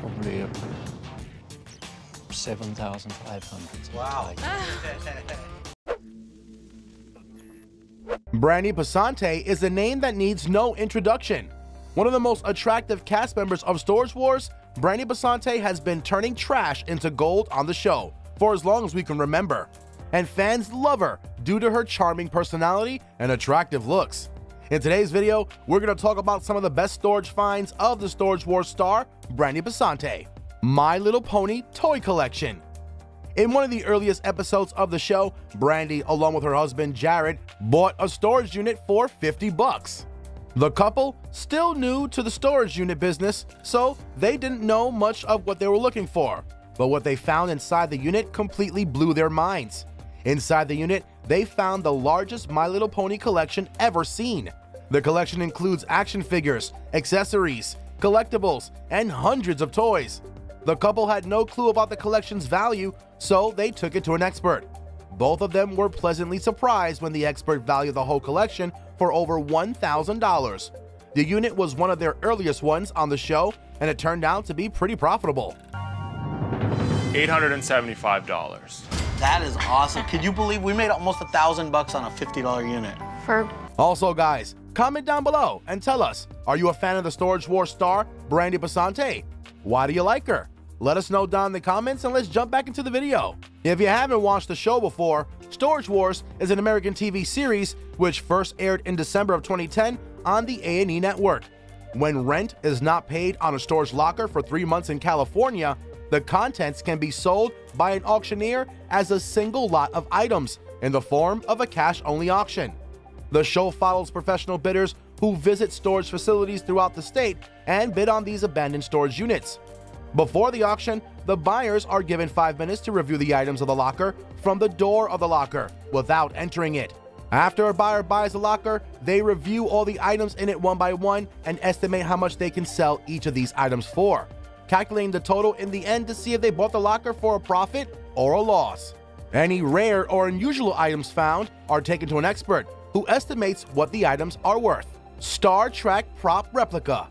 Probably uh, 7,500. Wow. Brandi Passante is a name that needs no introduction. One of the most attractive cast members of Storage Wars, Brandi Passante has been turning trash into gold on the show for as long as we can remember. And fans love her due to her charming personality and attractive looks. In today's video, we're going to talk about some of the best storage finds of the Storage Wars star, Brandi Passante. My Little Pony Toy Collection. In one of the earliest episodes of the show, Brandi, along with her husband Jarrod, bought a storage unit for 50 bucks. The couple, still new to the storage unit business, so they didn't know much of what they were looking for. But what they found inside the unit completely blew their minds. Inside the unit, they found the largest My Little Pony collection ever seen. The collection includes action figures, accessories, collectibles, and hundreds of toys. The couple had no clue about the collection's value, so they took it to an expert. Both of them were pleasantly surprised when the expert valued the whole collection for over $1,000. The unit was one of their earliest ones on the show, and it turned out to be pretty profitable. $875. That is awesome. Could you believe we made almost a thousand bucks on a $50 unit? For Also, guys, comment down below and tell us are you a fan of the Storage Wars star, Brandi Passante? Why do you like her? Let us know down in the comments and let's jump back into the video. If you haven't watched the show before, Storage Wars is an American TV series which first aired in December of 2010 on the A&E network. When rent is not paid on a storage locker for three months in California, the contents can be sold by an auctioneer as a single lot of items in the form of a cash-only auction. The show follows professional bidders who visit storage facilities throughout the state and bid on these abandoned storage units. Before the auction, the buyers are given five minutes to review the items of the locker from the door of the locker without entering it. After a buyer buys a locker, they review all the items in it one by one and estimate how much they can sell each of these items for, calculating the total in the end to see if they bought the locker for a profit or a loss. Any rare or unusual items found are taken to an expert who estimates what the items are worth. Star Trek prop replica.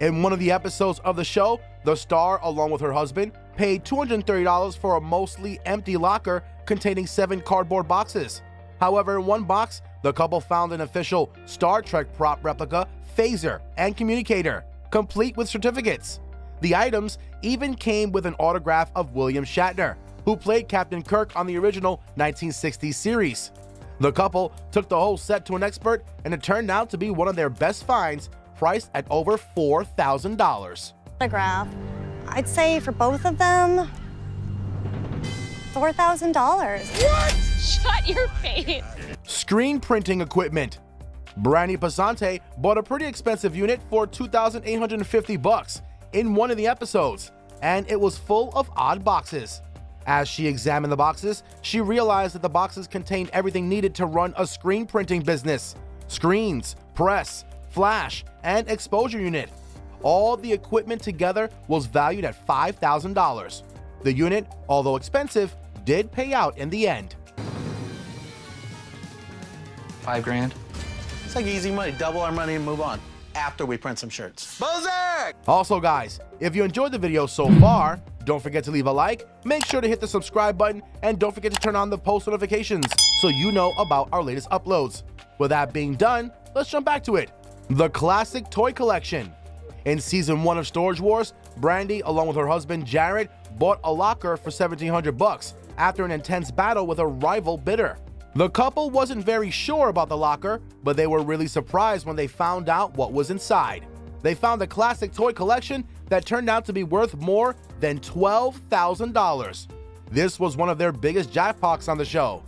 In one of the episodes of the show, the star, along with her husband, paid $230 for a mostly empty locker containing seven cardboard boxes. However, in one box, the couple found an official Star Trek prop replica, phaser, and communicator, complete with certificates. The items even came with an autograph of William Shatner, who played Captain Kirk on the original 1960s series. The couple took the whole set to an expert, and it turned out to be one of their best finds, priced at over $4,000. autograph, I'd say for both of them, $4,000. What? Shut your face. Screen printing equipment. Brandi Passante bought a pretty expensive unit for 2,850 bucks in one of the episodes, and it was full of odd boxes. As she examined the boxes, she realized that the boxes contained everything needed to run a screen printing business screens, press, flash, and exposure unit. All the equipment together was valued at $5,000. The unit, although expensive, did pay out in the end. Five grand. It's like easy money. Double our money and move on after we print some shirts. Bozak! Also, guys, if you enjoyed the video so far, don't forget to leave a like, make sure to hit the subscribe button, and don't forget to turn on the post notifications so you know about our latest uploads. With that being done, let's jump back to it. The Classic Toy Collection. In season one of Storage Wars, Brandi, along with her husband Jarrod, bought a locker for 1700 bucks after an intense battle with a rival bidder. The couple wasn't very sure about the locker, but they were really surprised when they found out what was inside. They found a classic toy collection that turned out to be worth more than $12,000. This was one of their biggest jackpots on the show.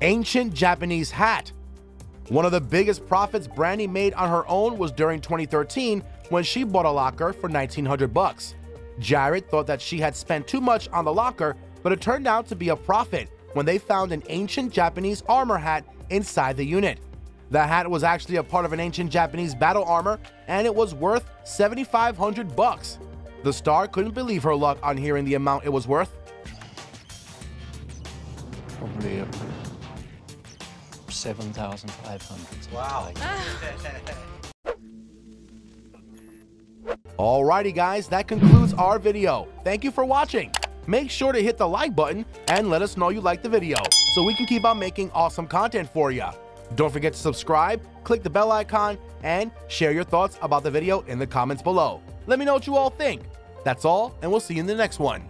Ancient Japanese hat. One of the biggest profits Brandi made on her own was during 2013 when she bought a locker for 1900 bucks. Jarrod thought that she had spent too much on the locker, but it turned out to be a profit when they found an ancient Japanese armor hat inside the unit. The hat was actually a part of an ancient Japanese battle armor and it was worth 7500 bucks. The star couldn't believe her luck on hearing the amount it was worth. Probably uh, 7,500. Wow. Alrighty guys, that concludes our video. Thank you for watching. Make sure to hit the like button and let us know you liked the video so we can keep on making awesome content for you. Don't forget to subscribe, click the bell icon, and share your thoughts about the video in the comments below. Let me know what you all think. That's all, and we'll see you in the next one.